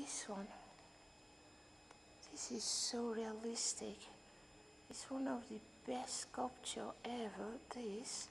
this one. This is so realistic. It's one of the best sculpture ever, this.